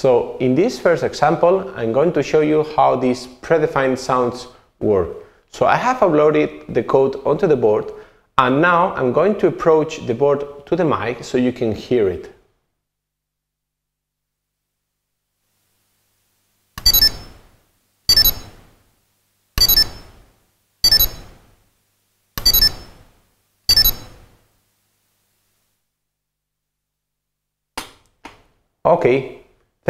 So in this first example, I'm going to show you how these predefined sounds work. So I have uploaded the code onto the board and now I'm going to approach the board to the mic so you can hear it. Okay,